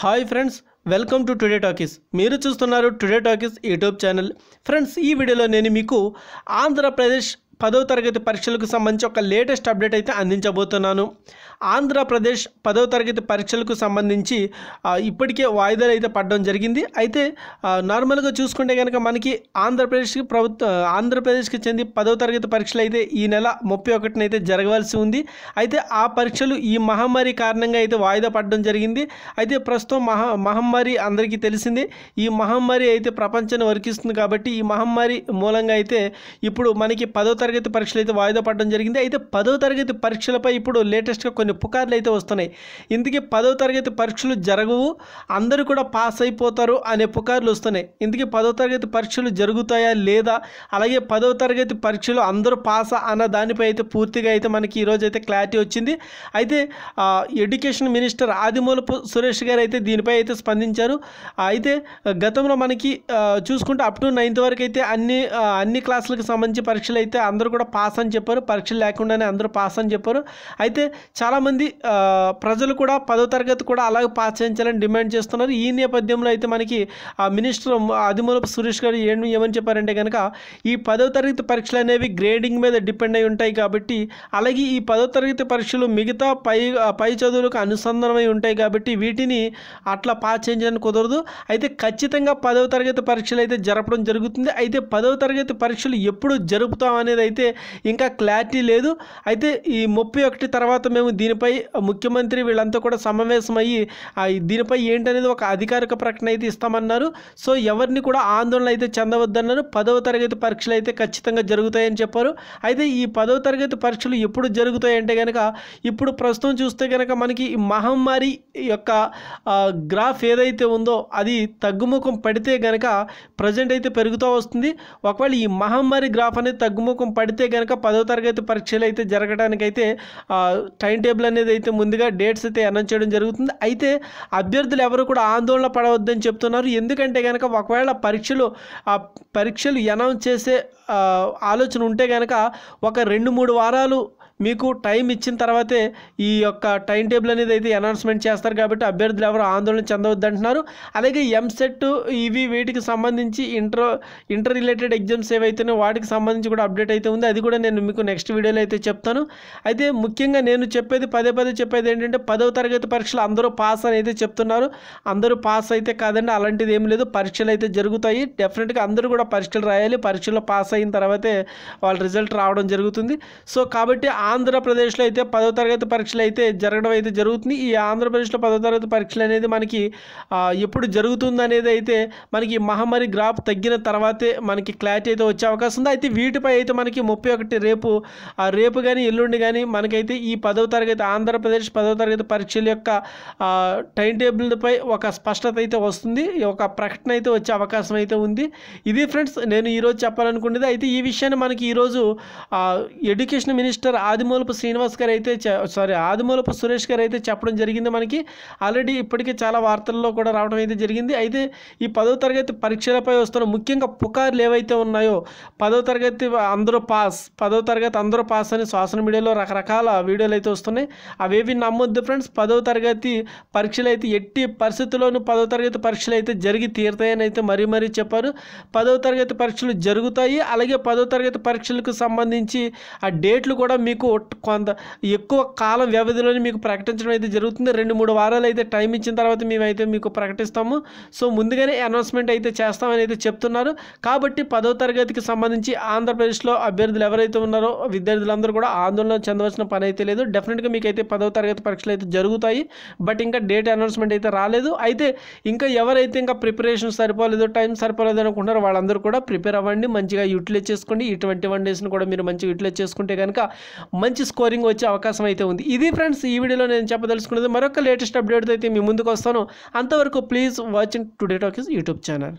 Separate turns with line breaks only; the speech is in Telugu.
Hi friends welcome to Today Talkies. మీరు చూస్తున్నారు Today Talkies YouTube channel. Friends ఈ వీడియోలో నేను మీకు ఆంధ్రప్రదేశ్ పదవ తరగతి పరీక్షలకు సంబంధించి ఒక లేటెస్ట్ అప్డేట్ అయితే అందించబోతున్నాను. ఆంధ్రప్రదేశ్ పదవ తరగతి పరీక్షలకు సంబంధించి ఇప్పటికే వాయిదాలు అయితే పడడం జరిగింది. అయితే నార్మల్గా చూసుకుంటే కనుక మనకి ఆంధ్రప్రదేశ్కి ప్రభుత్వ ఆంధ్రప్రదేశ్కి చెంది పదవ తరగతి పరీక్షలు అయితే ఈ నెల ముప్పై ఒకటిన అయితే జరగవలసి ఉంది. అయితే ఆ పరీక్షలు ఈ మహమ్మారి కారణంగా అయితే వాయిదా పడడం జరిగింది. అయితే ప్రస్తుతం మహా మహమ్మారి అందరికీ తెలిసిందే ఈ మహమ్మారి అయితే ప్రపంచాన్ని వరికిస్తుంది కాబట్టి ఈ మహమ్మారి మూలంగా అయితే ఇప్పుడు మనకి పదో తరగతి తరగతి పరీక్షలు అయితే వాయిదా పడడం జరిగింది. అయితే పదో తరగతి పరీక్షలపై ఇప్పుడు లేటెస్ట్గా కొన్ని పుకార్లు అయితే వస్తున్నాయి. ఇందుకే పదో తరగతి పరీక్షలు జరగవు. అందరూ కూడా పాస్ అయిపోతారు అనే పుకార్లు వస్తున్నాయి. ఇందుకే పదో తరగతి పరీక్షలు జరుగుతాయా లేదా? అలాగే పదో తరగతి పరీక్షలు అందరూ పాస్ అన్న దానిపై అయితే పూర్తిగా అయితే మనకి ఈరోజు అయితే క్లారిటీ వచ్చింది. అయితే ఎడ్యుకేషన్ మినిస్టర్ ఆదిమూలపు సురేష్ గారు అయితే దీనిపై అయితే స్పందించారు. అయితే గతంలో మనకి చూసుకుంటే అప్ టు నైన్త్ వరకు అయితే అన్ని అన్ని క్లాసులకు సంబంధించి పరీక్షలు అయితే అందరూ కూడా పాస్ అని చెప్పారు. పరీక్షలు లేకుండానే అందరూ పాస్ అని చెప్పారు. అయితే చాలామంది ప్రజలు కూడా పదో తరగతి కూడా అలాగే పాస్ చేయించాలని డిమాండ్ చేస్తున్నారు. ఈ నేపథ్యంలో అయితే మనకి ఆ మినిస్టర్ ఆదిమూలపు సురేష్ గారు ఏం ఏమని చెప్పారంటే కనుక ఈ పదో తరగతి పరీక్షలు అనేవి గ్రేడింగ్ మీద డిపెండ్ అయి ఉంటాయి కాబట్టి అలాగే ఈ పదో తరగతి పరీక్షలు మిగతా పై పై చదువులకు అనుసంధానమై ఉంటాయి కాబట్టి వీటిని అట్లా పాస్ చేయించడానికి కుదరదు. అయితే ఖచ్చితంగా పదవ తరగతి పరీక్షలు అయితే జరపడం జరుగుతుంది. అయితే పదవ తరగతి పరీక్షలు ఎప్పుడు జరుపుతాం అనేది అయితే ఇంకా క్లారిటీ లేదు. అయితే ఈ ముప్పై ఒకటి తర్వాత మేము దీనిపై ముఖ్యమంత్రి వీళ్ళంతా కూడా సమావేశమయ్యి దీనిపై ఏంటనేది ఒక అధికారిక ప్రకటన అయితే ఇస్తామన్నారు. సో ఎవరిని కూడా ఆందోళన అయితే చెందవద్దన్నారు. పదవ తరగతి పరీక్షలు అయితే ఖచ్చితంగా జరుగుతాయని చెప్పారు. అయితే ఈ పదవ తరగతి పరీక్షలు ఎప్పుడు జరుగుతాయంటే కనుక ఇప్పుడు ప్రస్తుతం చూస్తే కనుక మనకి మహమ్మారి యొక్క గ్రాఫ్ ఏదైతే ఉందో అది తగ్గుముఖం పడితే కనుక ప్రజెంట్ అయితే పెరుగుతూ వస్తుంది. ఒకవేళ ఈ మహమ్మారి గ్రాఫ్ అనేది తగ్గుముఖం పడితే కనుక పదో తరగతి పరీక్షలు అయితే జరగడానికైతే టైం టేబుల్ అనేది అయితే ముందుగా డేట్స్ అయితే అనౌన్స్ చేయడం జరుగుతుంది. అయితే అభ్యర్థులు ఎవరు కూడా ఆందోళన పడవద్దని చెప్తున్నారు. ఎందుకంటే కనుక ఒకవేళ పరీక్షలు ఆ పరీక్షలు అనౌన్స్ చేసే ఆలోచన ఉంటే కనుక ఒక రెండు మూడు వారాలు మీకు టైం ఇచ్చిన తర్వాతే ఈ యొక్క టైం టేబుల్ అనేది అయితే అనౌన్స్మెంట్ చేస్తారు కాబట్టి అభ్యర్థులు ఎవరు ఆందోళన చెందవద్దు అంటున్నారు అలాగే ఎంసెట్ ఇవి వీటికి సంబంధించి ఇంటర్ ఇంటర్ రిలేటెడ్ ఎగ్జామ్స్ ఏవైతేనో వాటికి సంబంధించి కూడా అప్డేట్ అయితే ఉంది. అది కూడా నేను మీకు నెక్స్ట్ వీడియోలో అయితే చెప్తాను. అయితే ముఖ్యంగా నేను చెప్పేది పదే పదే చెప్పేది ఏంటంటే పదవ తరగతి పరీక్షలు అందరూ పాస్ అని అయితే చెప్తున్నారు. అందరూ పాస్ అయితే కాదండి అలాంటిది ఏం లేదు. పరీక్షలు అయితే జరుగుతాయి. డెఫినెట్గా అందరూ కూడా పరీక్షలు రాయాలి. పరీక్షల్లో పాస్ అయిన తర్వాతే వాళ్ళ రిజల్ట్ రావడం జరుగుతుంది. సో కాబట్టి ఆంధ్రప్రదేశ్లో అయితే పదో తరగతి పరీక్షలు అయితే జరగడం అయితే జరుగుతుంది. ఈ ఆంధ్రప్రదేశ్లో పదో తరగతి పరీక్షలు అనేది మనకి ఎప్పుడు జరుగుతుంది అనేది అయితే మనకి మహమ్మారి గ్రాఫ్ తగ్గిన తర్వాతే మనకి క్లారిటీ అయితే వచ్చే అవకాశం ఉంది. అయితే వీటిపై అయితే మనకి ముప్పై ఒకటి రేపు రేపు కానీ ఎల్లుండి కానీ మనకైతే ఈ పదవ తరగతి ఆంధ్రప్రదేశ్ పదవ తరగతి పరీక్షల యొక్క టైం టేబుల్పై ఒక స్పష్టత అయితే వస్తుంది. ఒక ప్రకటన అయితే వచ్చే అవకాశం అయితే ఉంది. ఇది ఫ్రెండ్స్ నేను ఈరోజు చెప్పాలనుకునేది అయితే ఈ విషయాన్ని మనకి ఈరోజు ఎడ్యుకేషన్ మినిస్టర్ ఆదిమూలపు శ్రీనివాస్ గారు అయితే సారీ ఆదిమూలపు సురేష్ గారు అయితే చెప్పడం జరిగింది మనకి. ఆల్రెడీ ఇప్పటికే చాలా వార్తల్లో కూడా రావడం అయితే జరిగింది. అయితే ఈ పదో తరగతి పరీక్షలపై వస్తున్న ముఖ్యంగా పుకార్లు ఏవైతే ఉన్నాయో పదో తరగతి అందరూ పాస్ పదో తరగతి అందరూ పాస్ అని సోషల్ మీడియాలో రకరకాల వీడియోలు అయితే వస్తున్నాయి. అవేవి నమ్మొద్దు ఫ్రెండ్స్. పదో తరగతి పరీక్షలు అయితే ఎట్టి పరిస్థితుల్లోనూ పదో తరగతి పరీక్షలు అయితే జరిగి తీరుతాయని అయితే మరీ మరీ చెప్పారు. పదో తరగతి పరీక్షలు జరుగుతాయి. అలాగే పదో తరగతి పరీక్షలకు సంబంధించి ఆ డేట్లు కూడా మీకు కొంత ఎక్కువ కాలం వ్యవధిలోనే మీకు ప్రకటించడం అయితే జరుగుతుంది. రెండు మూడు వారాలు అయితే టైం ఇచ్చిన తర్వాత మేమైతే మీకు ప్రకటిస్తాము. సో ముందుగానే అనౌన్స్మెంట్ అయితే చేస్తామని అయితే చెప్తున్నారు. కాబట్టి పదో తరగతికి సంబంధించి ఆంధ్రప్రదేశ్లో అభ్యర్థులు ఎవరైతే ఉన్నారో విద్యార్థులందరూ కూడా ఆందోళన చెందవలసిన పని అయితే లేదు. డెఫినెట్గా మీకు అయితే పదో తరగతి పరీక్షలు అయితే జరుగుతాయి. బట్ ఇంకా డేట్ అనౌన్స్మెంట్ అయితే రాలేదు. అయితే ఇంకా ఎవరైతే ఇంకా ప్రిపరేషన్ సరిపోలేదు టైం సరిపోలేదు అనుకుంటారో వాళ్ళందరూ కూడా ప్రిపేర్ అవ్వండి. మంచిగా యూటిలైజ్ చేసుకోండి. ఇటువంటి వన్ డేస్ని కూడా మీరు మంచిగా యూటిలైజ్ చేసుకుంటే కనుక మంచి స్కోరింగ్ వచ్చే అవకాశం అయితే ఉంది. ఇది ఫ్రెండ్స్ ఈ వీడియోలో నేను చెప్పదలుచుకున్నది. మరొక లేటెస్ట్ అప్డేట్ అయితే మీ ముందుకు వస్తాను. అంతవరకు please watching Today Talkies YouTube channel.